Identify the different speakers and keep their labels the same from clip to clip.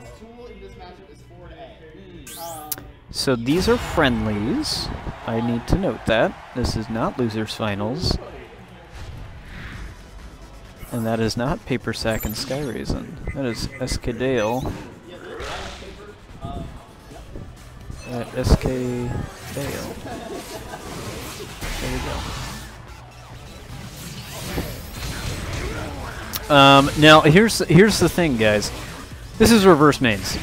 Speaker 1: best tool in this matchup is A. Um,
Speaker 2: So these are friendlies. I need to note that. This is not losers finals. And that is not Paper Sack and SkyRasen. That is SK Dale. At SK Dale. There we go. Um, now here's here's the thing, guys. This is reverse mains.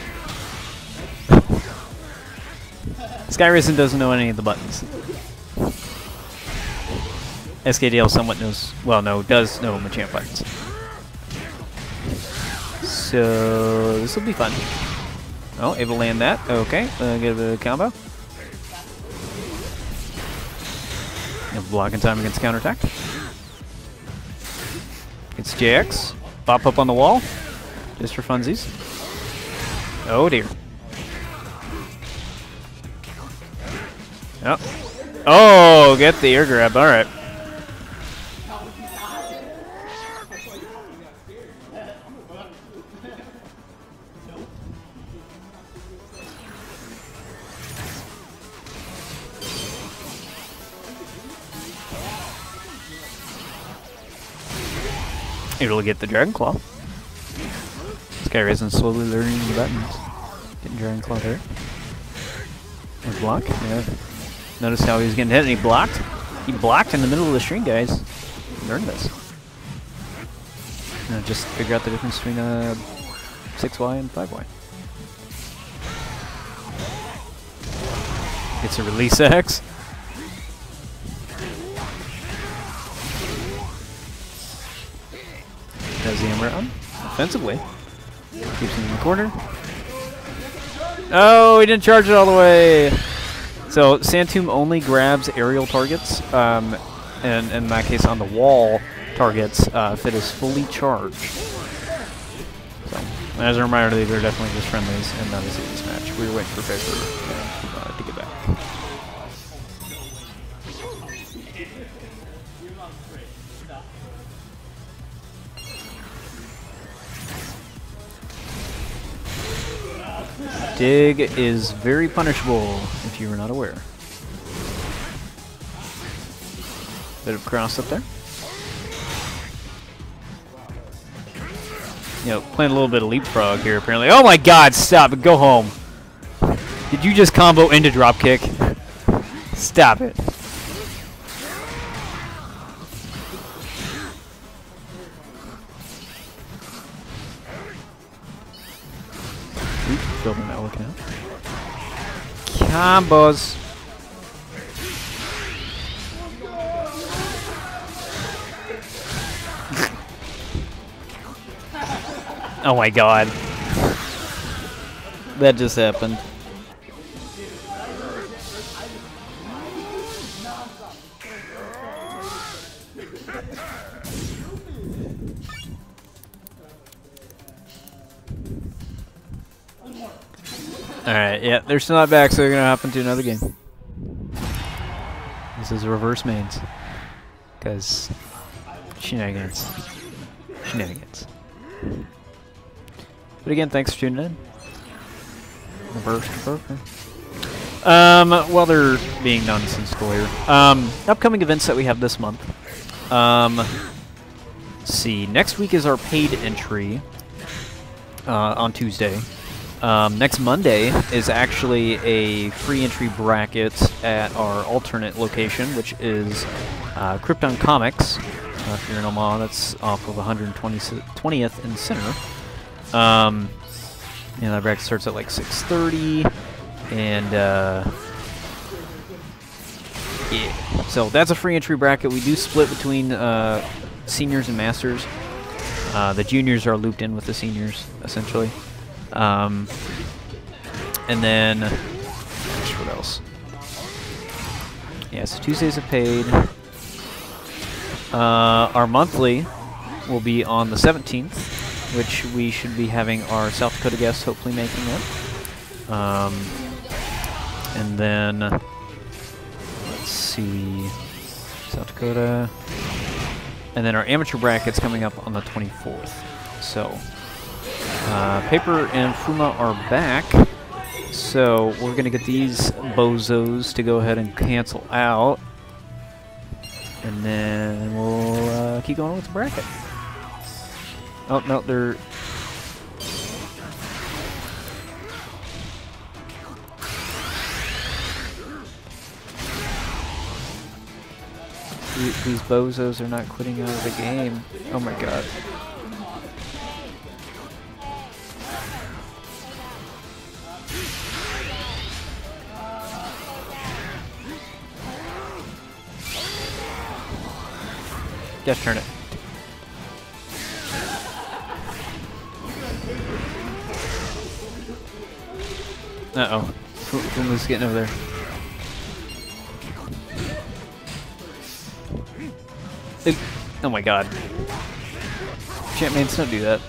Speaker 2: SkyRasen doesn't know any of the buttons. SKDale somewhat knows, well, no, does know Machamp buttons. So, this will be fun. Oh, able to land that. Okay, uh, get a combo. And block in time against counterattack. It's JX. Bop up on the wall. Just for funsies. Oh dear. Yep. Oh, get the ear grab. All right. It'll get the Dragon Claw. SkyRasen slowly learning the buttons. Getting Dragon Claw there. And block, yeah. Notice how he was getting hit and he blocked. He blocked in the middle of the string, guys. Learn this. Now just figure out the difference between uh, 6Y and 5Y. It's a release X. Does the Ember on offensively. Keeps him in the corner. Oh, he didn't charge it all the way. So Sand Tomb only grabs aerial targets, um, and in that case on the wall targets uh, if it is fully charged. So as a reminder, these are definitely just friendlies and not a serious match. We were waiting for Paper Dig is very punishable if you were not aware. Bit of cross up there. You know, playing a little bit of leapfrog here apparently. Oh my god, stop it, go home. Did you just combo into dropkick? Stop it. Oop, building that looking out. Combos. oh my god. That just happened. Alright, yeah, they're still not back, so they're gonna hop into another game. This is reverse mains. Because shenanigans. Shenanigans. But again, thanks for tuning in. Reverse broker. Um, while they're being nonsensical here. Um, upcoming events that we have this month. Um, see. Next week is our paid entry uh, on Tuesday. Um, next Monday is actually a free entry bracket at our alternate location, which is uh, Krypton Comics. Uh, if you're in Omaha, that's off of 120th and Center. Um, know, that bracket starts at like 6:30, and uh, yeah. So that's a free entry bracket. We do split between uh, seniors and masters. Uh, the juniors are looped in with the seniors, essentially. Um, and then, gosh, what else? Yeah, so Tuesdays are paid. Uh, our monthly will be on the 17th, which we should be having our South Dakota guests hopefully making it. Um, and then, let's see, South Dakota. And then our amateur bracket's coming up on the 24th. So, Uh, Paper and Fuma are back. So we're going to get these bozos to go ahead and cancel out. And then we'll uh, keep going with the bracket. Oh, no, they're... These bozos are not quitting out of the game. Oh my god. Just turn it. Uh-oh. Fuma's getting over there. It, oh my god. Champmanes, don't do that.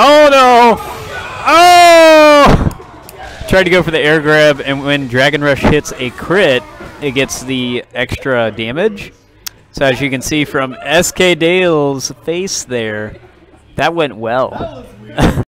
Speaker 2: Oh no! Oh! Tried to go for the air grab, and when Dragon Rush hits a crit, it gets the extra damage. So as you can see from SK Dale's face there, that went well.